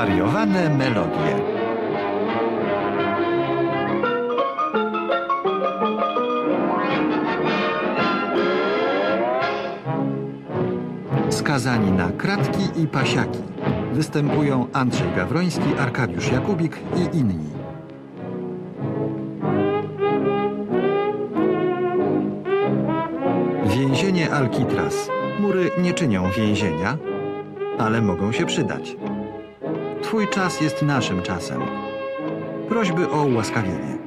Zwariowane melodie. Skazani na kratki i pasiaki. Występują Andrzej Gawroński, Arkadiusz Jakubik i inni. Więzienie Alkitras. Mury nie czynią więzienia, ale mogą się przydać. Twój czas jest naszym czasem. Prośby o ułaskawienie.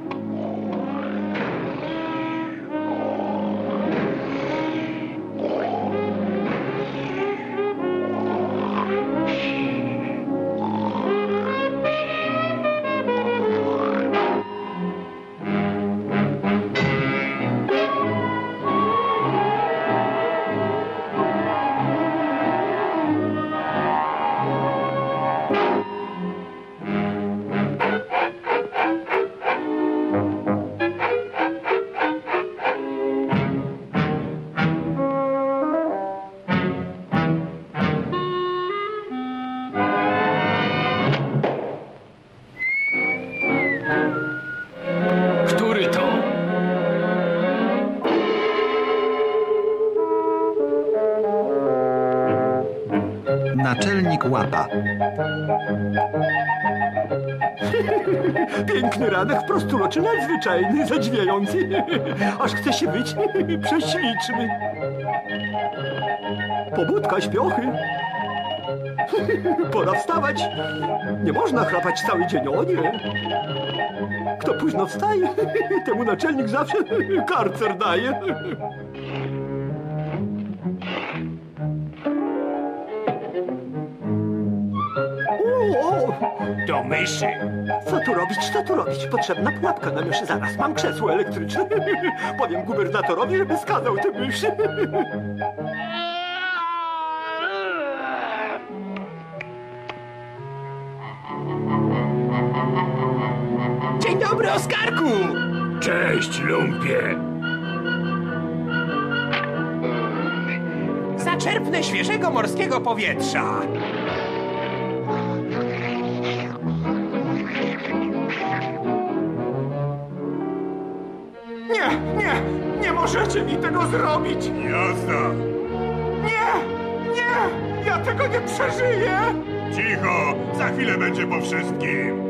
Naczelnik Łapa. Piękny ranek, prostuloczy, nadzwyczajny, zadziwiający. Aż chce się być prześliczny. Pobudka śpiochy. Pora wstawać. Nie można chrapać cały dzień, o nie. Kto późno wstaje, temu naczelnik zawsze karcer daje. Do myszy. Co tu robić, co tu robić? Potrzebna pułapka na myszy. Zaraz, mam krzesło elektryczne. Powiem gubernatorowi, żeby skazał te myszy. Dzień dobry, Oskarku! Cześć, lumpie. Zaczerpnę świeżego morskiego powietrza. Nie, nie, nie możecie mi tego zrobić. Jazda! Nie, nie, ja tego nie przeżyję. Cicho! Za chwilę będzie po wszystkim!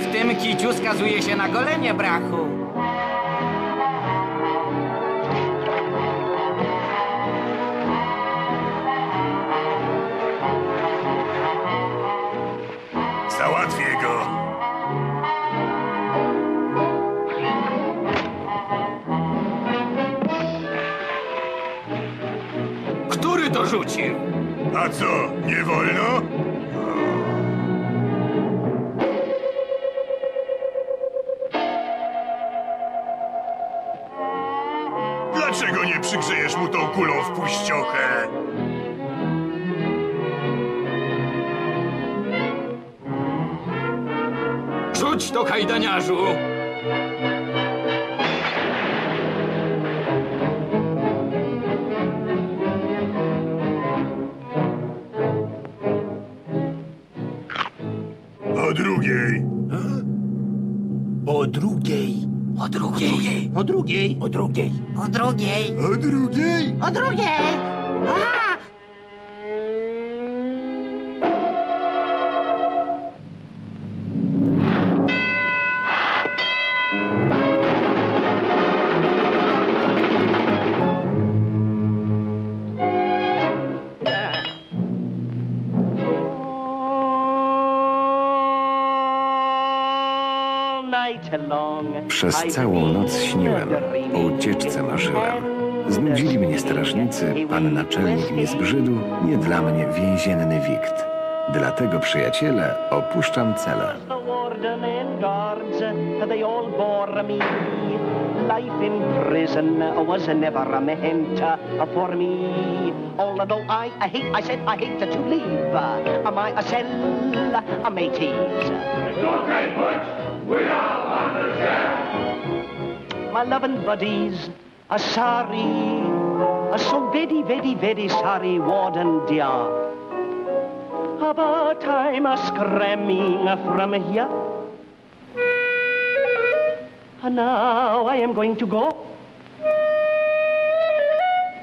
W tym kiciu skazuje się na golenie brachu. Który to rzucił? A co, nie wolno? Dlaczego nie przygrzejesz mu tą kulą w puściochę? Rzuć to, kajdaniarzu! O drugiej. O drugiej. O drugiej. O drugiej. O drugiej. O drugiej! O drugiej. A! Przez całą noc śniłem, o ucieczce marzyłem. Znudzili mnie strażnicy, pan naczelnik mnie zbrzydł, nie dla mnie więzienny wikt. Dlatego, przyjaciele, opuszczam celę. All. Life in prison was never meant for me. Although I, I hate, I said I hate to leave uh, my cell, uh, mateys. Okej, chodź! My loving buddies are sorry, are so very, very, very sorry, Warden dear. About time a scramming from here. And now I am going to go.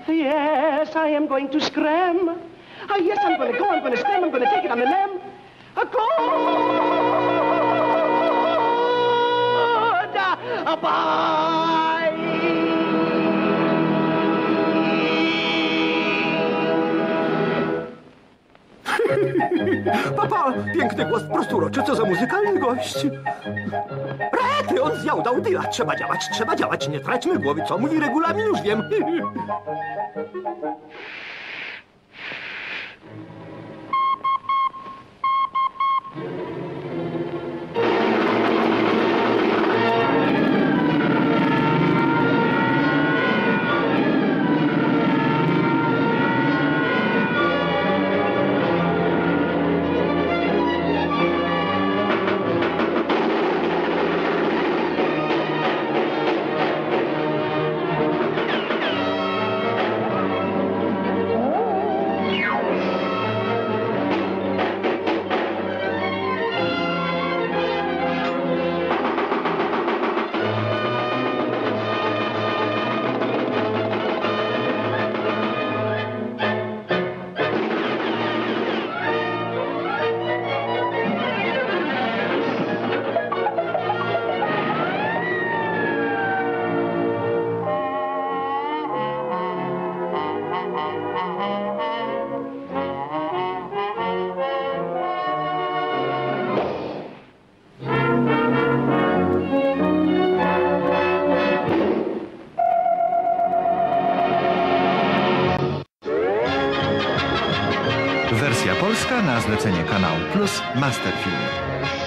Yes, I am going to scram. Ah, yes, I'm going to go. I'm going to scram. I'm going to take it on the limb. A good. A bye. Papa, piękny głos, prosturoczy, co za muzykalny gość. Rety, on zjął dał dyla. Trzeba działać, trzeba działać, nie traćmy głowy. Co mówi regulamin, już wiem. na zlecenie kanału Plus Masterfilm.